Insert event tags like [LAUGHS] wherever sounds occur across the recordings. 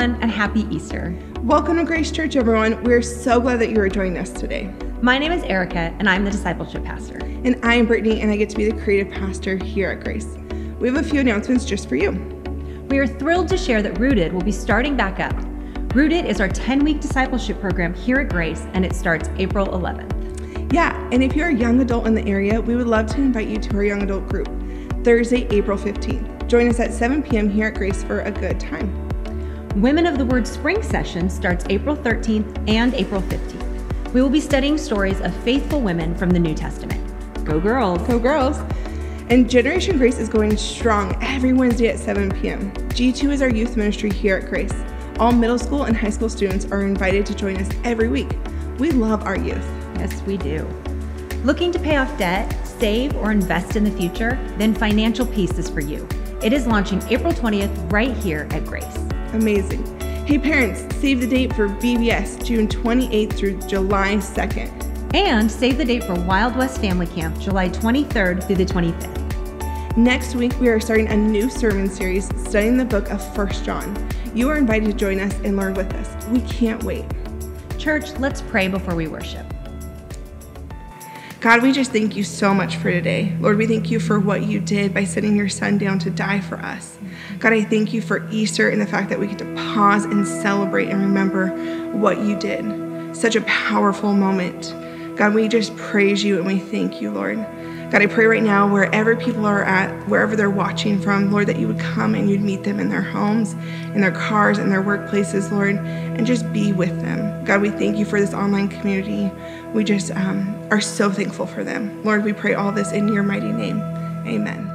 everyone, and happy Easter. Welcome to Grace Church, everyone. We're so glad that you are joining us today. My name is Erica, and I'm the discipleship pastor. And I'm Brittany, and I get to be the creative pastor here at Grace. We have a few announcements just for you. We are thrilled to share that Rooted will be starting back up. Rooted is our 10 week discipleship program here at Grace, and it starts April 11th. Yeah, and if you're a young adult in the area, we would love to invite you to our young adult group, Thursday, April 15th. Join us at 7 p.m. here at Grace for a good time. Women of the Word Spring Session starts April 13th and April 15th. We will be studying stories of faithful women from the New Testament. Go girls! Go girls! And Generation Grace is going strong every Wednesday at 7 p.m. G2 is our youth ministry here at Grace. All middle school and high school students are invited to join us every week. We love our youth. Yes, we do. Looking to pay off debt, save, or invest in the future? Then Financial Peace is for you. It is launching April 20th right here at Grace. Amazing. Hey parents, save the date for VBS June 28th through July 2nd. And save the date for Wild West Family Camp July 23rd through the 25th. Next week, we are starting a new sermon series studying the book of First John. You are invited to join us and learn with us. We can't wait. Church, let's pray before we worship. God, we just thank you so much for today. Lord, we thank you for what you did by sending your son down to die for us. God, I thank you for Easter and the fact that we get to pause and celebrate and remember what you did. Such a powerful moment. God, we just praise you and we thank you, Lord. God, I pray right now, wherever people are at, wherever they're watching from, Lord, that you would come and you'd meet them in their homes, in their cars, in their workplaces, Lord, and just be with them. God, we thank you for this online community. We just um, are so thankful for them. Lord, we pray all this in your mighty name. Amen.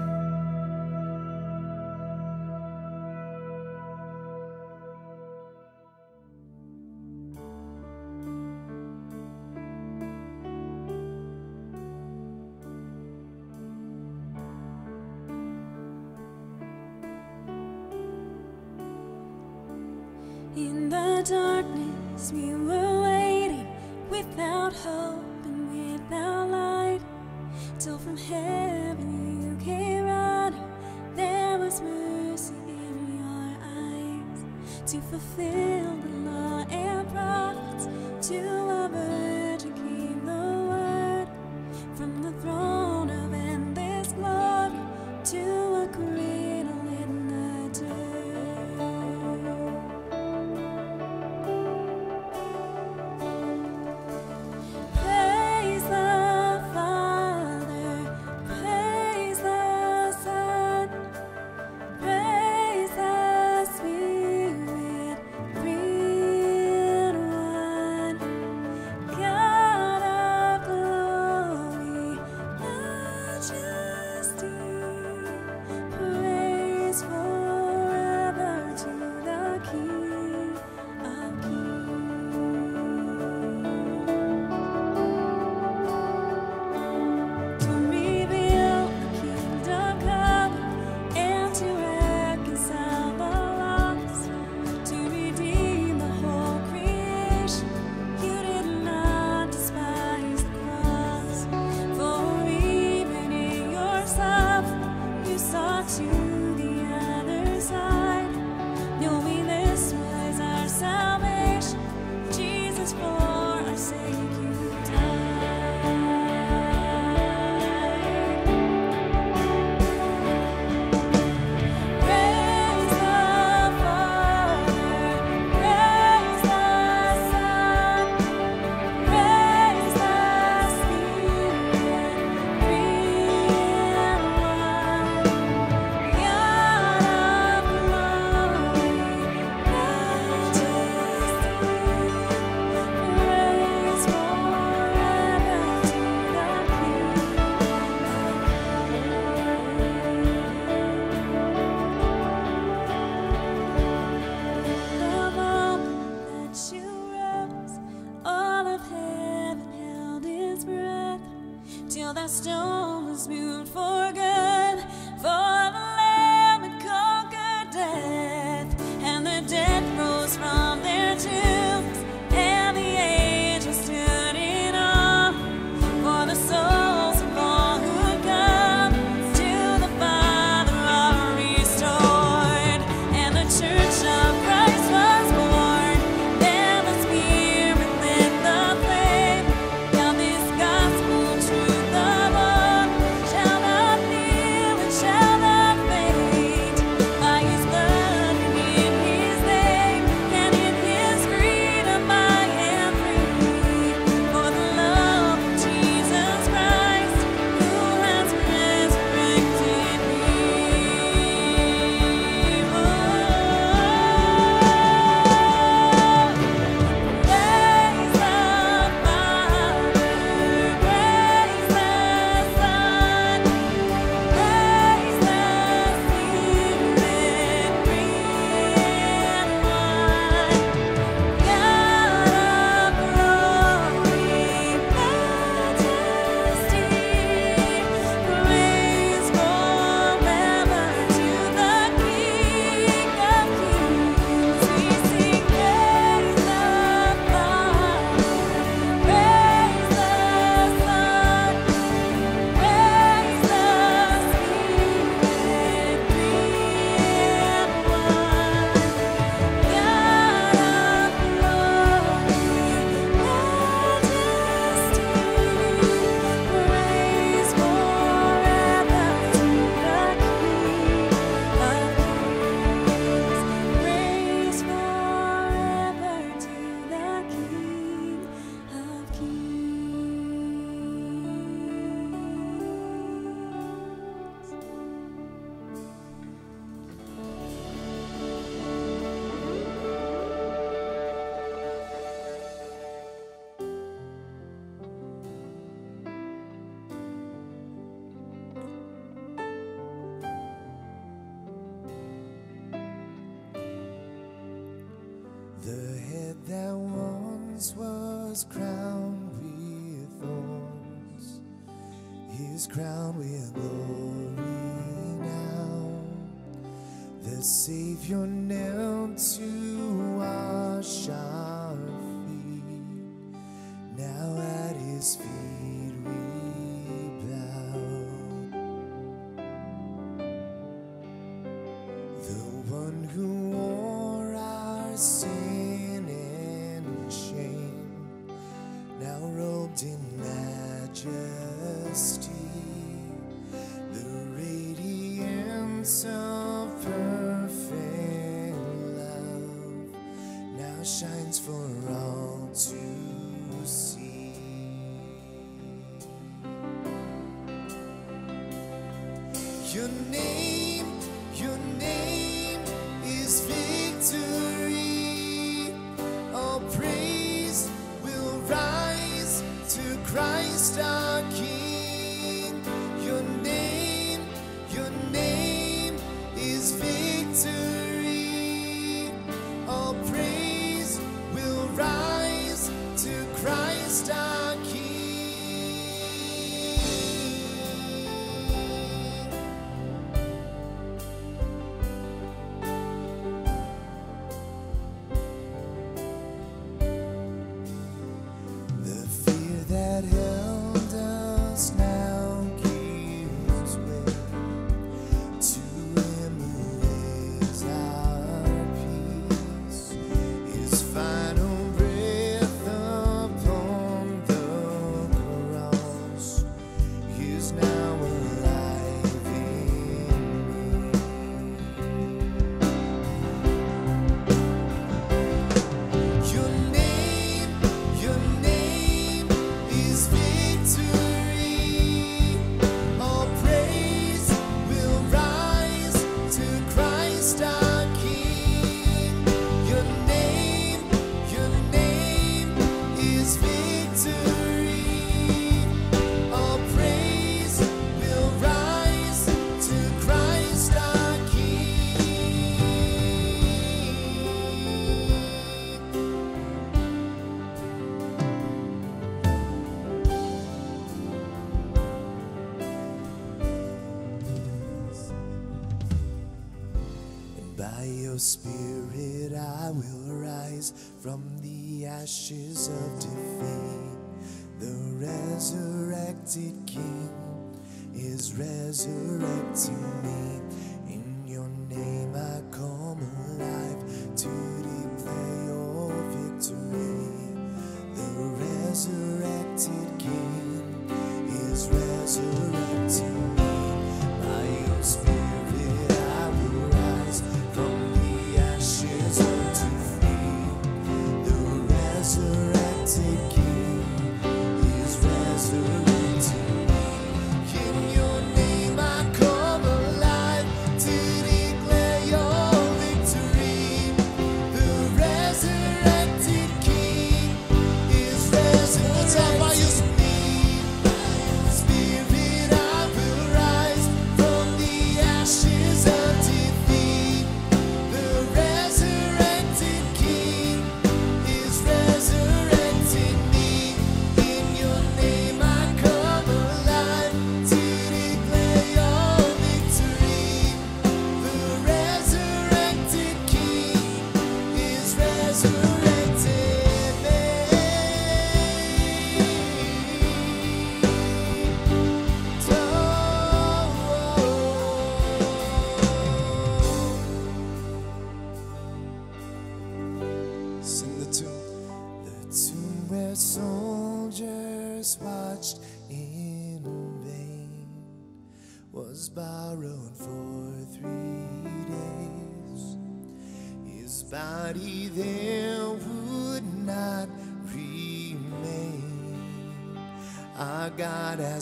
Resurrecting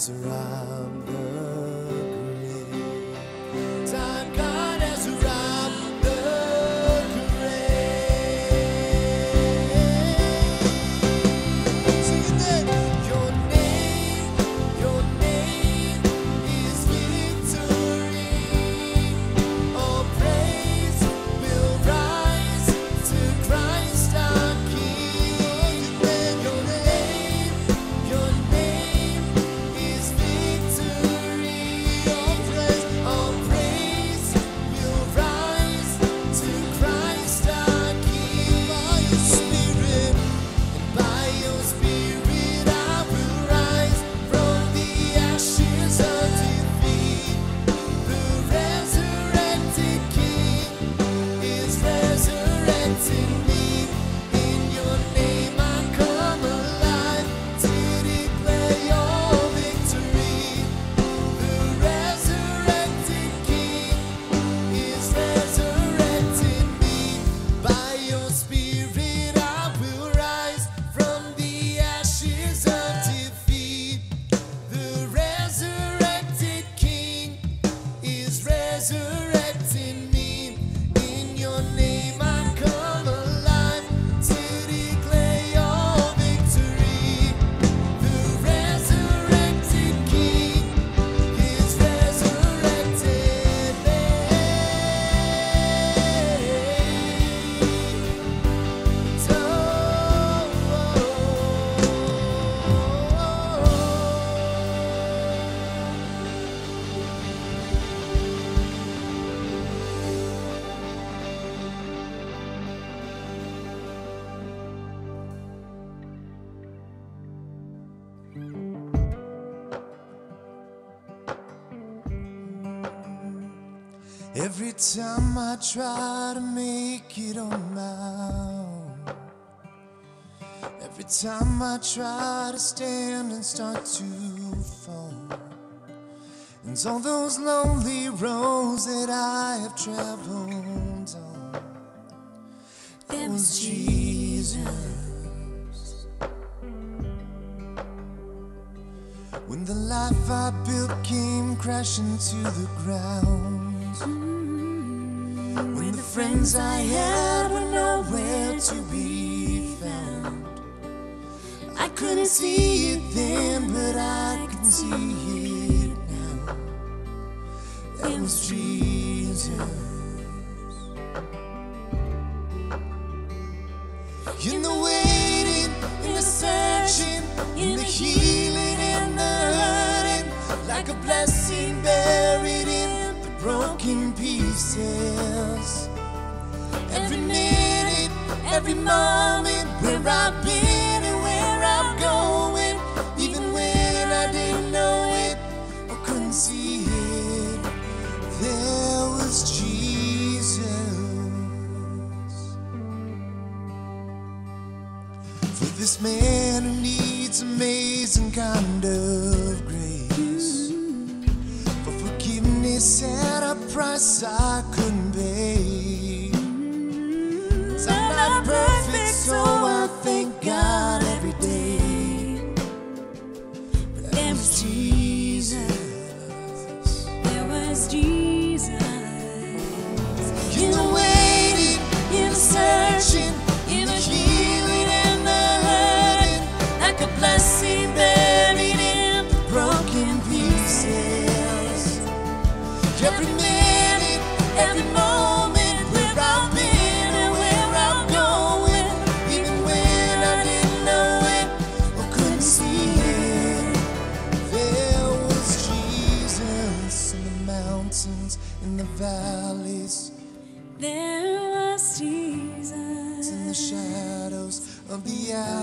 Robbed Every time I try to make it on my own, every time I try to stand and start to fall, and all those lonely roads that I have traveled on, it was Jesus. When the life I built came crashing to the ground. When the friends I had were nowhere to be found. I couldn't see it then, but I can see it every moment, where I've been and where I'm going, even when I didn't know it or couldn't see it, there was Jesus. For this man who needs amazing kind of grace, for forgiveness at a price I couldn't of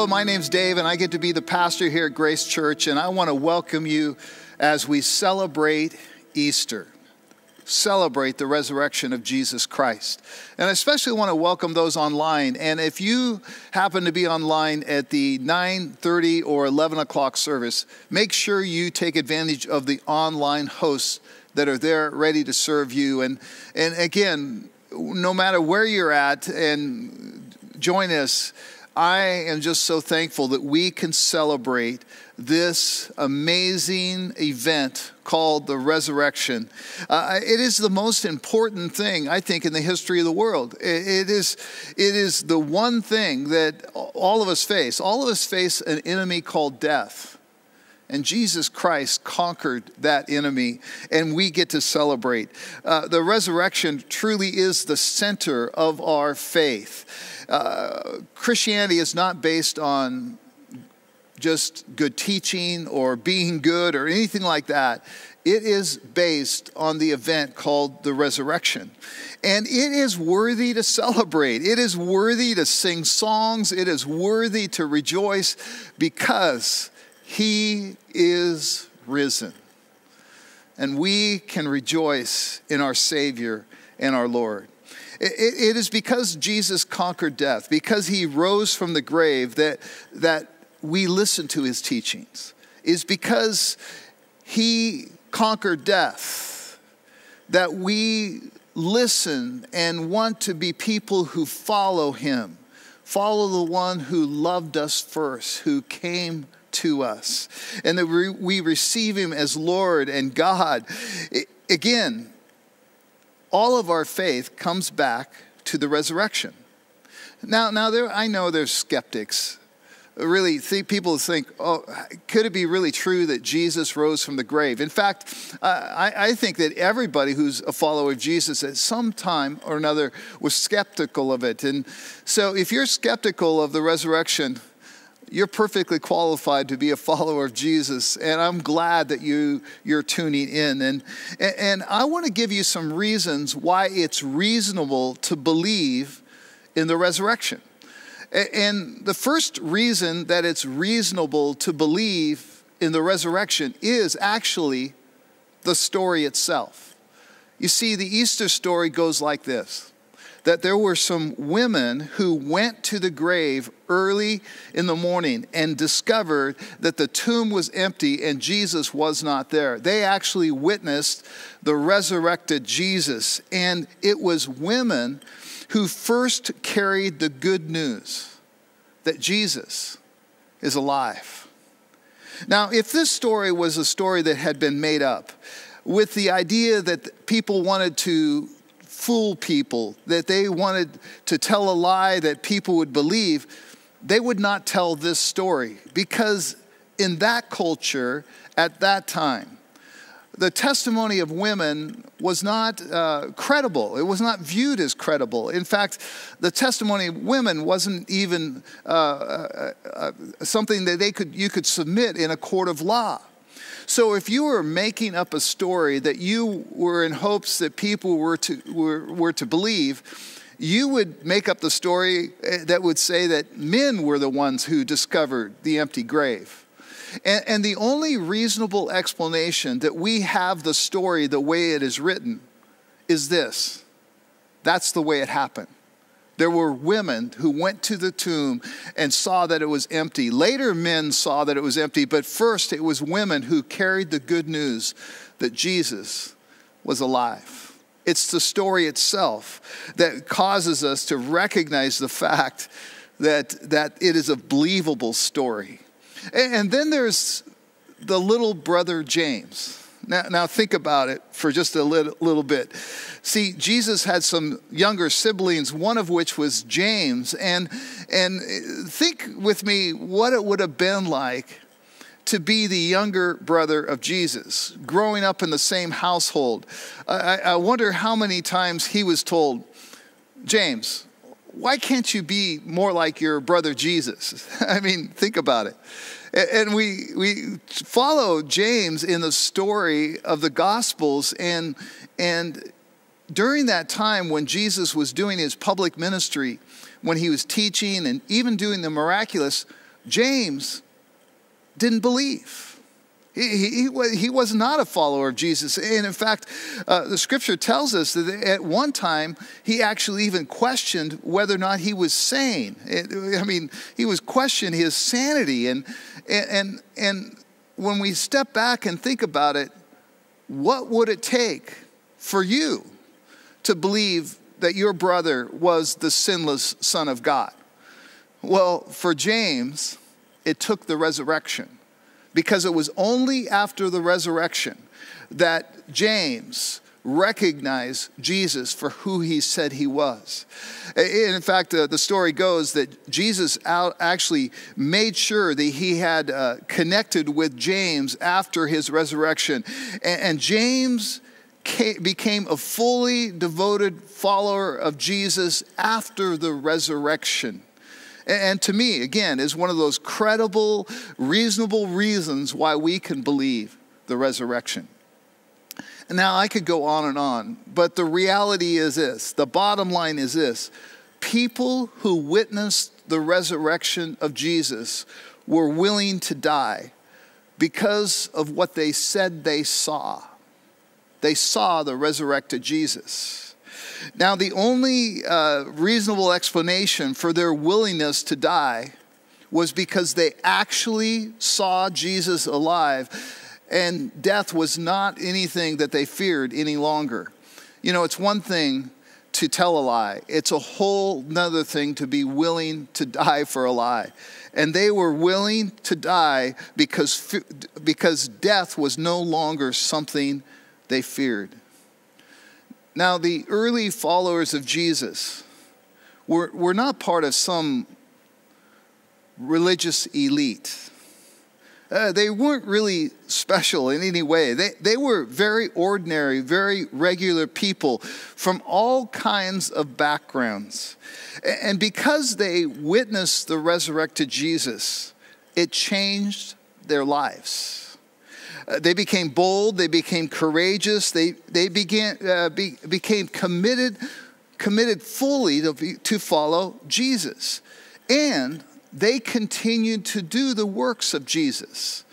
Hello, my name's Dave, and I get to be the pastor here at Grace Church, and I want to welcome you as we celebrate Easter, celebrate the resurrection of Jesus Christ. And I especially want to welcome those online. And if you happen to be online at the 9:30 or 11 o'clock service, make sure you take advantage of the online hosts that are there ready to serve you. And and again, no matter where you're at, and join us. I am just so thankful that we can celebrate this amazing event called the resurrection. Uh, it is the most important thing, I think, in the history of the world. It, it, is, it is the one thing that all of us face. All of us face an enemy called death. And Jesus Christ conquered that enemy, and we get to celebrate. Uh, the resurrection truly is the center of our faith. Uh, Christianity is not based on just good teaching or being good or anything like that. It is based on the event called the resurrection. And it is worthy to celebrate. It is worthy to sing songs. It is worthy to rejoice because he is risen. And we can rejoice in our Savior and our Lord. It, is because Jesus conquered death, because he rose from the grave, that, that we listen to his teachings. Is because he conquered death, that we listen and want to be people who follow him, follow the one who loved us first, who came to us, and that we receive Him as Lord and God. Again, all of our faith comes back to the resurrection. Now, now there, I know there's skeptics. Really, th- people think, oh, could it be really true that Jesus rose from the grave? In fact, uh, I, I think that everybody who's a follower of Jesus at some time or another was skeptical of it. And so, if you're skeptical of the resurrection, you're perfectly qualified to be a follower of Jesus, and I'm glad that you you're tuning in. And and I want to give you some reasons why it's reasonable to believe in the resurrection. And the first reason that it's reasonable to believe in the resurrection is actually the story itself. You see, the Easter story goes like this that there were some women who went to the grave early in the morning and discovered that the tomb was empty and Jesus was not there. They actually witnessed the resurrected Jesus, and it was women who first carried the good news that Jesus is alive. Now, if this story was a story that had been made up, with the idea that people wanted to fool people, that they wanted to tell a lie that people would believe, they would not tell this story because in that culture at that time, the testimony of women was not uh, credible. It was not viewed as credible. In fact, the testimony of women wasn't even uh, uh, uh something that they could, you could submit in a court of law. So if you were making up a story that you were in hopes that people were to, were, were to believe, you would make up the story eh, that would say that men were the ones who discovered the empty grave. And, and, the only reasonable explanation that we have the story the way it is written is this that's the way it happened. There were women who went to the tomb and saw that it was empty. Later, men saw that it was empty, but first, it was women who carried the good news that Jesus was alive. It's the story itself that causes us to recognize the fact that, that it is a believable story. And then there's the little brother James. Now, now think about it for just a little, little bit. See, Jesus had some younger siblings, one of which was James. And, and uh, think with me what it would have been like to be the younger brother of Jesus, growing up in the same household. I, I wonder how many times he was told, James, why can't you be more like your brother Jesus? [LAUGHS] I mean, think about it. And we, we follow James in the story of the Gospels, and, and during that time when Jesus was doing his public ministry, when he was teaching and even doing the miraculous, James didn't believe. He, he, was, he was not a follower of Jesus. And in fact, uh, the scripture tells us that at one time he actually even questioned whether or not he was sane. I mean, he was questioning his sanity. And, and, and when we step back and think about it, what would it take for you to believe that your brother was the sinless Son of God? Well, for James, it took the resurrection because it was only after the resurrection that James recognized Jesus for who he said he was. In fact, uh, the story goes that Jesus actually made sure that he had uh, connected with James after his resurrection. And, James became a fully devoted follower of Jesus after the resurrection. And to me, again, is one of those credible, reasonable reasons why we can believe the resurrection. Now, I could go on and on, but the reality is this the bottom line is this people who witnessed the resurrection of Jesus were willing to die because of what they said they saw. They saw the resurrected Jesus. Now, the only uh, reasonable explanation for their willingness to die was because they actually saw Jesus alive, and death was not anything that they feared any longer. You know, it's one thing to tell a lie, it's a whole nother thing to be willing to die for a lie. And they were willing to die because, because death was no longer something they feared. Now, the early followers of Jesus were, were not part of some religious elite. Uh, they weren't really special in any way. They, they were very ordinary, very regular people from all kinds of backgrounds. And because they witnessed the resurrected Jesus, it changed their lives. Uh, they became bold, they became courageous, they, they began, uh, be, became committed, committed fully to, be, to follow Jesus. And they continued to do the works of Jesus.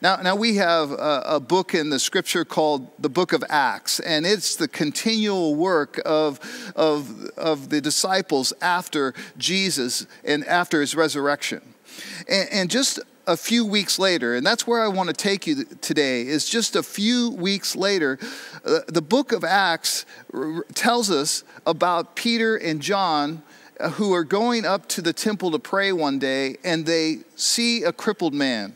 Now, now we have a, a, book in the scripture called the book of Acts, and it's the continual work of, of, of the disciples after Jesus and after his resurrection. And, and just a few weeks later, and that's where I want to take you today, is just a few weeks later, uh, the book of Acts tells us about Peter and John uh, who are going up to the temple to pray one day, and they see a crippled man.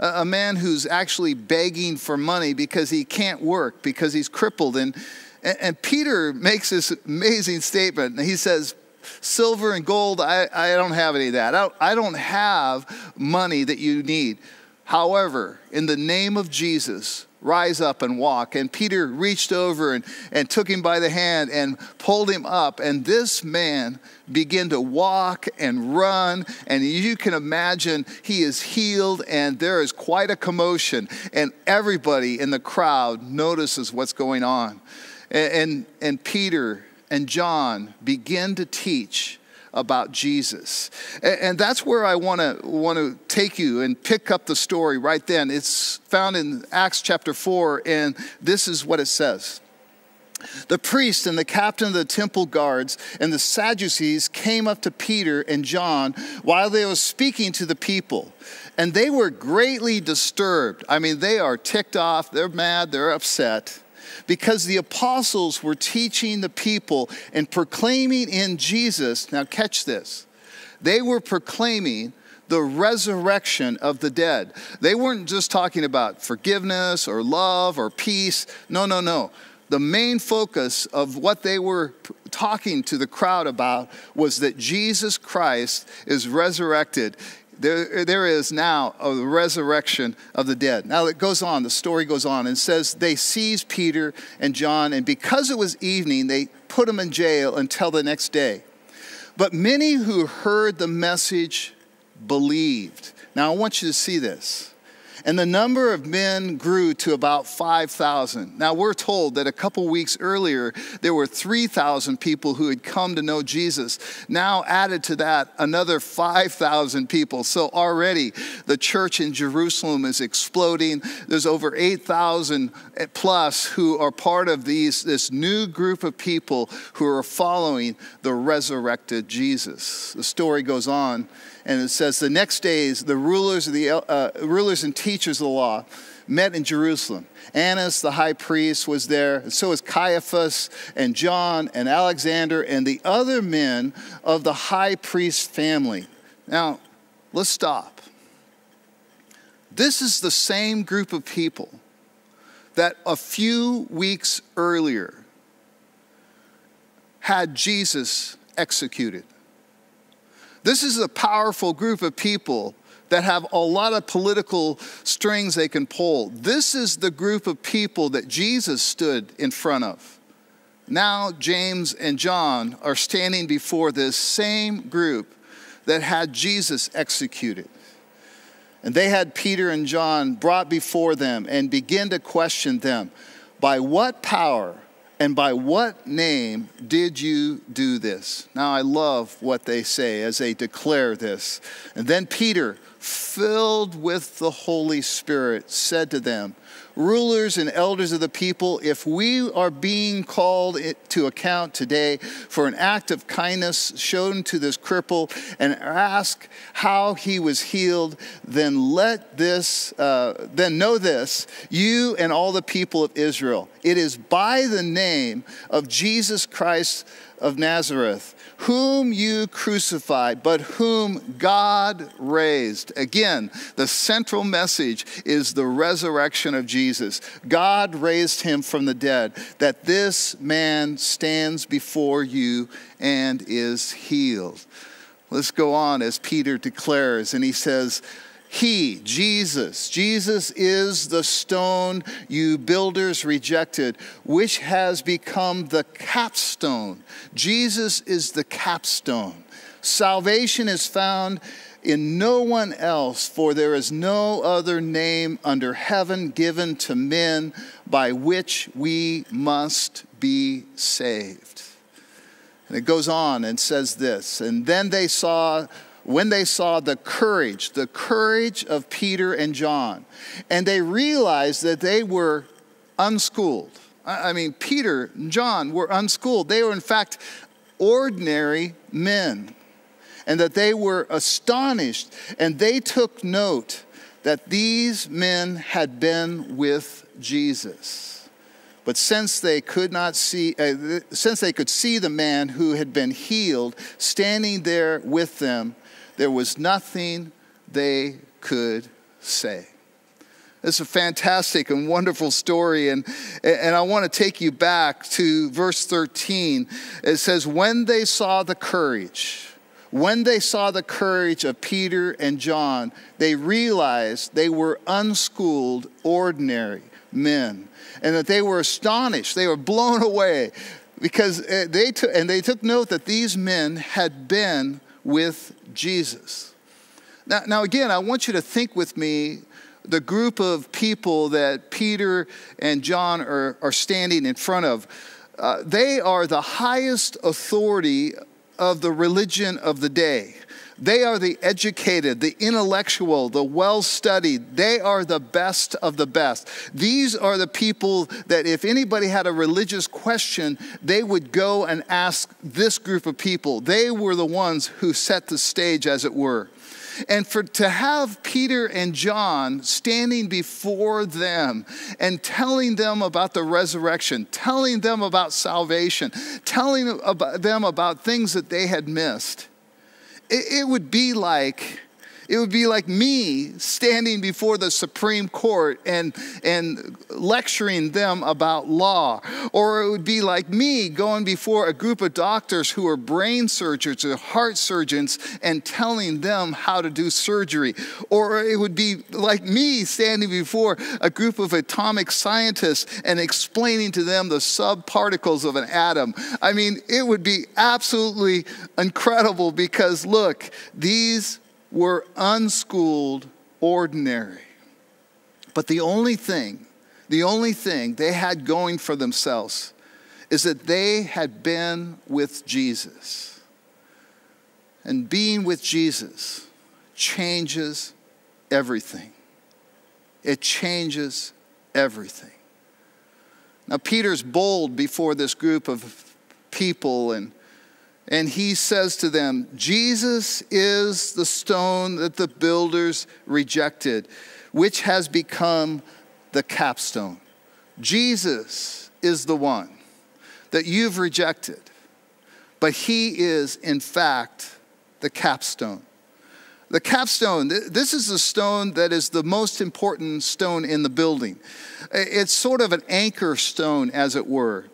A man who's actually begging for money because he can't work, because he's crippled. And, and Peter makes this amazing statement. He says, silver and gold, I, I don't have any of that. I don't, I don't have money that you need. However, in the name of Jesus, rise up and walk. And Peter reached over and, and took him by the hand and pulled him up. And this man began to walk and run. And you can imagine he is healed, and there is quite a commotion. And everybody in the crowd notices what's going on. And, and, and Peter and John begin to teach about Jesus. And that's where I want to want to take you and pick up the story right then. It's found in Acts chapter 4 and this is what it says. The priest and the captain of the temple guards and the Sadducees came up to Peter and John while they were speaking to the people. And they were greatly disturbed. I mean, they are ticked off, they're mad, they're upset because the apostles were teaching the people and proclaiming in Jesus. Now, catch this. They were proclaiming the resurrection of the dead. They weren't just talking about forgiveness or love or peace. No, no, no. The main focus of what they were talking to the crowd about was that Jesus Christ is resurrected there, there is now a resurrection of the dead. Now it goes on, the story goes on, and says they seized Peter and John, and because it was evening, they put them in jail until the next day. But many who heard the message believed. Now I want you to see this. And the number of men grew to about 5,000. Now, we're told that a couple weeks earlier, there were 3,000 people who had come to know Jesus. Now, added to that, another 5,000 people. So, already the church in Jerusalem is exploding. There's over 8,000 plus who are part of these, this new group of people who are following the resurrected Jesus. The story goes on and it says the next days the rulers, the, uh, rulers and teachers of the law met in Jerusalem. Annas, the high priest, was there, and so was Caiaphas and John and Alexander and the other men of the high priest family. Now, let's stop. This is the same group of people that a few weeks earlier had Jesus executed. This is a powerful group of people that have a lot of political strings they can pull. This is the group of people that Jesus stood in front of. Now, James and John are standing before this same group that had Jesus executed. And they had Peter and John brought before them and begin to question them by what power and by what name did you do this? Now, I love what they say as they declare this. And then Peter, filled with the Holy Spirit, said to them, rulers and elders of the people, if we are being called to account today for an act of kindness shown to this cripple and ask how he was healed, then let this, uh, then know this, you and all the people of Israel. It is by the name of Jesus Christ of Nazareth, whom you crucified, but whom God raised. Again, the central message is the resurrection of Jesus. God raised him from the dead, that this man stands before you and is healed. Let's go on as Peter declares, and he says, he, Jesus, Jesus is the stone you builders rejected, which has become the capstone. Jesus is the capstone. Salvation is found in no one else, for there is no other name under heaven given to men by which we must be saved. And it goes on and says this And then they saw when they saw the courage, the courage of Peter and John, and they realized that they were unschooled. I mean, Peter and John were unschooled. They were, in fact, ordinary men, and that they were astonished, and they took note that these men had been with Jesus. But since they could not see, uh, since they could see the man who had been healed standing there with them, there was nothing they could say. It's a fantastic and wonderful story. And, and I want to take you back to verse 13. It says, When they saw the courage, when they saw the courage of Peter and John, they realized they were unschooled, ordinary men, and that they were astonished. They were blown away because uh, they took, and they took note that these men had been with Jesus. Now, now, again, I want you to think with me the group of people that Peter and John are, are standing in front of. Uh, they are the highest authority of the religion of the day. They are the educated, the intellectual, the well studied. They are the best of the best. These are the people that, if anybody had a religious question, they would go and ask this group of people. They were the ones who set the stage, as it were. And for to have Peter and John standing before them and telling them about the resurrection, telling them about salvation, telling them about things that they had missed it, would be like it would be like me standing before the Supreme Court and, and lecturing them about law. Or it would be like me going before a group of doctors who are brain surgeons or heart surgeons and telling them how to do surgery. Or it would be like me standing before a group of atomic scientists and explaining to them the subparticles of an atom. I mean, it would be absolutely incredible because look, these were unschooled, ordinary. But the only thing, the only thing they had going for themselves is that they had been with Jesus. And being with Jesus changes everything. It changes everything. Now, Peter's bold before this group of people, and, and he says to them, Jesus is the stone that the builders rejected, which has become the capstone. Jesus is the one that you've rejected, but he is, in fact, the capstone. The capstone, this is the stone that is the most important stone in the building. It's sort of an anchor stone, as it were.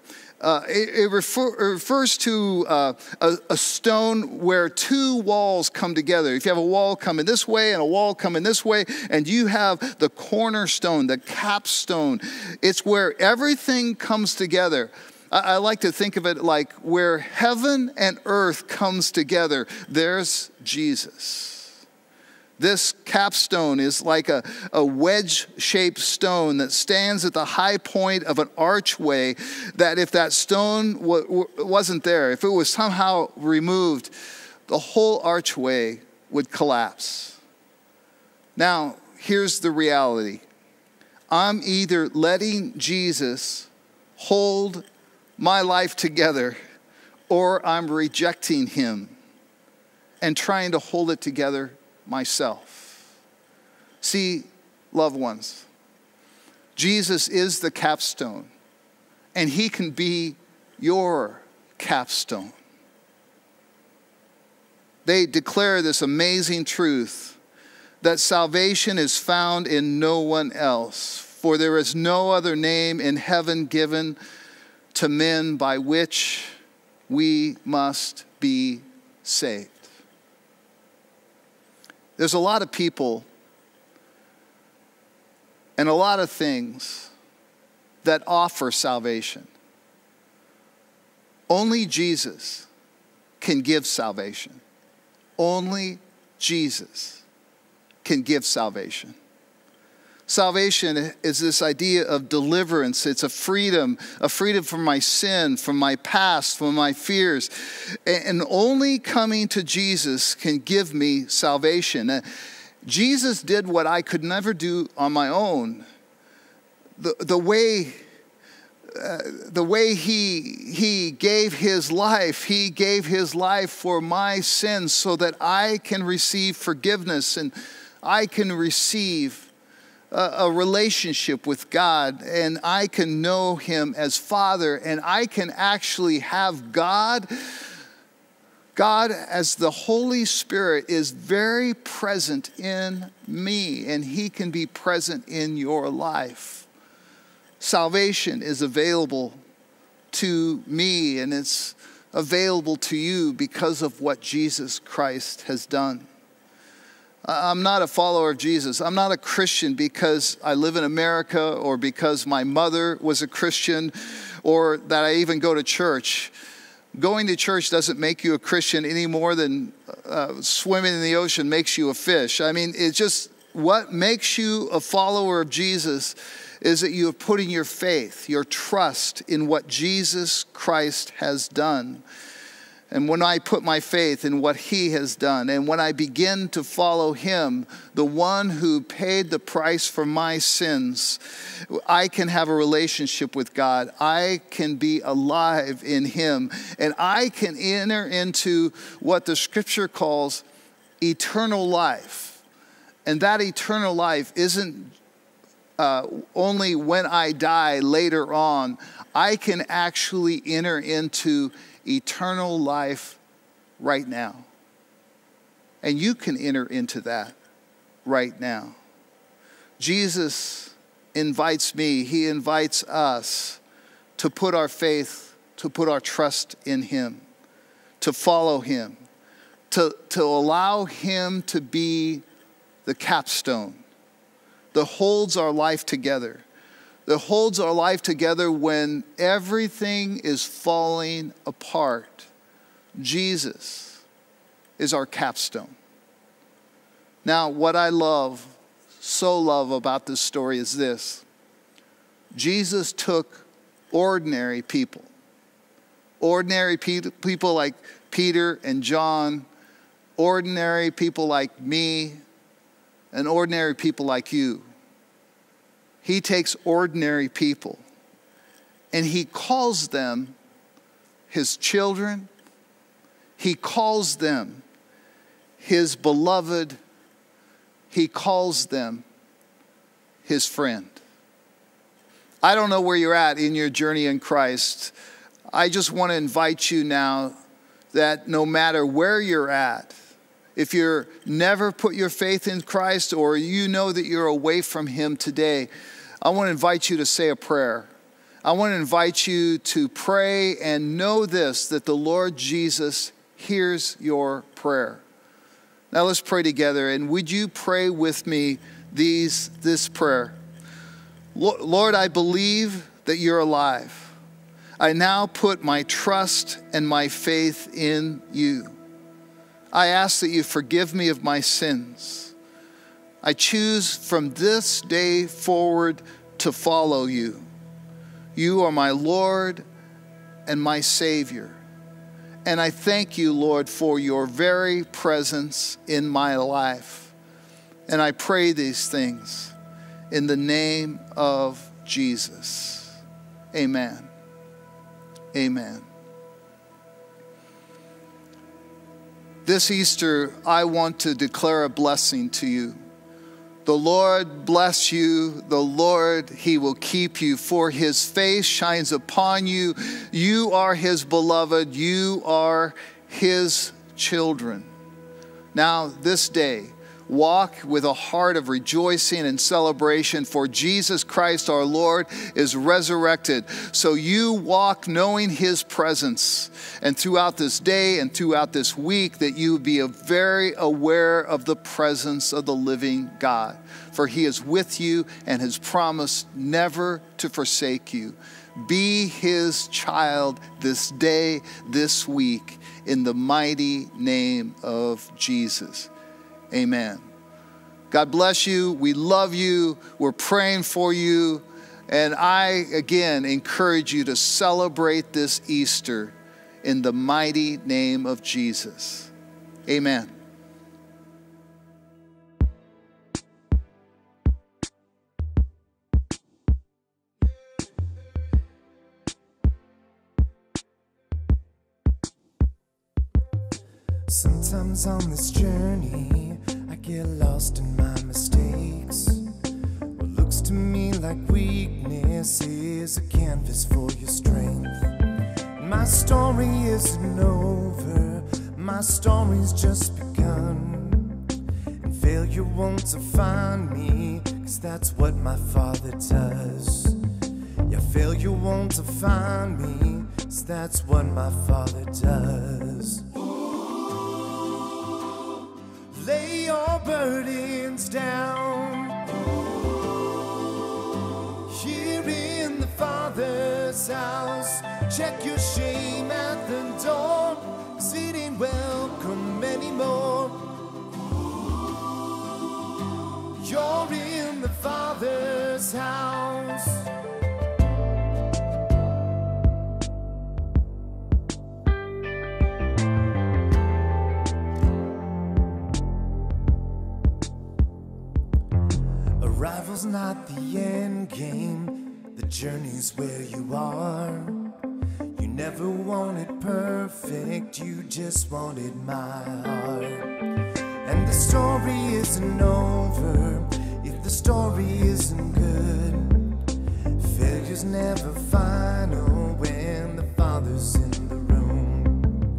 Uh, it, it, refer, it, refers to uh, a, a, stone where two walls come together. If you have a wall coming this way and a wall coming this way, and you have the cornerstone, the capstone, it's where everything comes together. I, I like to think of it like where heaven and earth comes together, there's Jesus. This capstone is like a, a wedge shaped stone that stands at the high point of an archway. That if that stone wasn't there, if it was somehow removed, the whole archway would collapse. Now, here's the reality I'm either letting Jesus hold my life together or I'm rejecting him and trying to hold it together myself. See, loved ones, Jesus is the capstone, and he can be your capstone. They declare this amazing truth that salvation is found in no one else, for there is no other name in heaven given to men by which we must be saved. There's a lot of people and a lot of things that offer salvation. Only Jesus can give salvation. Only Jesus can give salvation. Salvation is this idea of deliverance. It's a freedom, a freedom from my sin, from my past, from my fears. And only coming to Jesus can give me salvation. Uh, Jesus did what I could never do on my own. The, the way uh, the way he, he gave his life, he gave his life for my sins so that I can receive forgiveness and I can receive a, relationship with God and I can know Him as Father and I can actually have God. God, as the Holy Spirit, is very present in me and He can be present in your life. Salvation is available to me and it's available to you because of what Jesus Christ has done. I'm not a follower of Jesus. I'm not a Christian because I live in America or because my mother was a Christian or that I even go to church. Going to church doesn't make you a Christian any more than uh, swimming in the ocean makes you a fish. I mean, it's just what makes you a follower of Jesus is that you are putting your faith, your trust in what Jesus Christ has done. And when I put my faith in what he has done, and when I begin to follow him, the one who paid the price for my sins, I can have a relationship with God. I can be alive in him, and I can enter into what the scripture calls eternal life. And that eternal life isn't uh, only when I die later on, I can actually enter into eternal life right now. And you can enter into that right now. Jesus invites me, he invites us to put our faith, to put our trust in him, to follow him, to, to allow him to be the capstone that holds our life together that holds our life together when everything is falling apart. Jesus is our capstone. Now, what I love so love about this story is this Jesus took ordinary people, ordinary pe- people like Peter and John, ordinary people like me, and ordinary people like you. He takes ordinary people and he calls them his children. He calls them his beloved. He calls them his friend. I don't know where you're at in your journey in Christ. I just want to invite you now that no matter where you're at, if you're never put your faith in Christ or you know that you're away from Him today, I want to invite you to say a prayer. I want to invite you to pray and know this that the Lord Jesus hears your prayer. Now let's pray together. And would you pray with me these, this prayer? Lord, I believe that you're alive. I now put my trust and my faith in you. I ask that you forgive me of my sins. I choose from this day forward to follow you. You are my Lord and my Savior. And I thank you, Lord, for your very presence in my life. And I pray these things in the name of Jesus. Amen. Amen. This Easter, I want to declare a blessing to you. The Lord bless you. The Lord, He will keep you, for His face shines upon you. You are His beloved. You are His children. Now, this day, walk with a heart of rejoicing and celebration, for Jesus Christ our Lord is resurrected. So you walk knowing his presence. And throughout this day and throughout this week, that you be very aware of the presence of the living God. For he is with you and has promised never to forsake you. Be his child this day, this week, in the mighty name of Jesus. Amen. God bless you. We love you. We're praying for you. And I, again, encourage you to celebrate this Easter in the mighty name of Jesus. Amen. Sometimes on this journey, I get lost in my mistakes. What looks to me like weakness is a canvas for your strength. My story isn't over, my story's just begun. And failure won't define me, cause that's what my father does. Yeah, failure won't define me, cause that's what my father does. Burdens down here in the Father's house. Check your shame at the door, cause it ain't welcome anymore. You're in end game, the journey's where you are. You never wanted perfect, you just wanted my heart. And the story isn't over if the story isn't good. Failure's never final when the Father's in the room.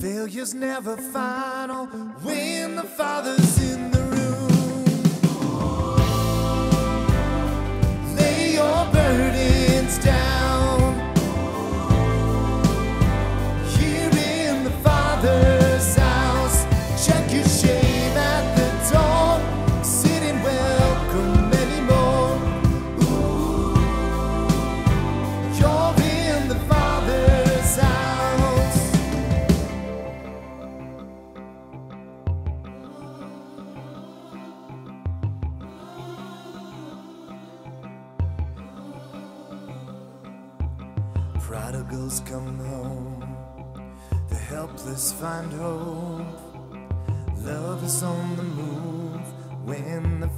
Failure's never final when the Father's in the room.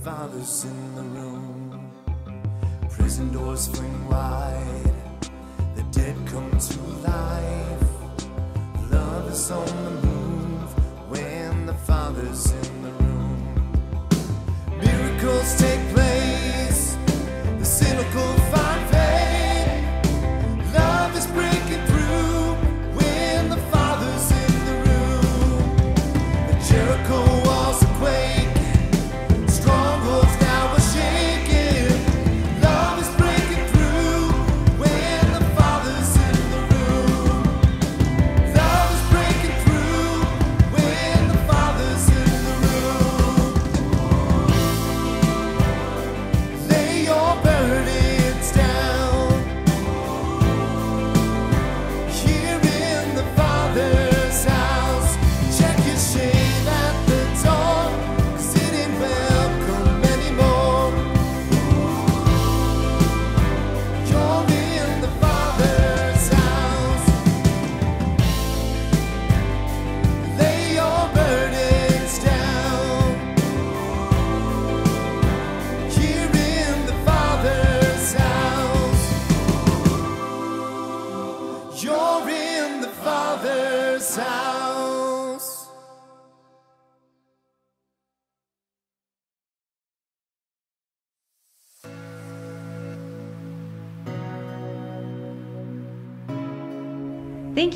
Father's in the room. Prison doors swing wide, the dead come to life. Love is on the move when the Father's in the room. Miracles take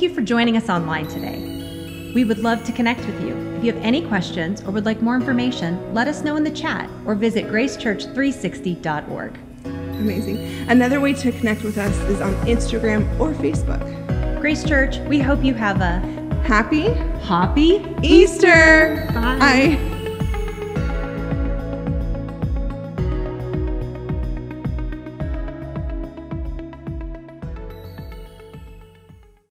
you for joining us online today. We would love to connect with you. If you have any questions or would like more information, let us know in the chat or visit gracechurch360.org. Amazing. Another way to connect with us is on Instagram or Facebook. Grace Church, we hope you have a Happy happy Easter! Bye. Bye.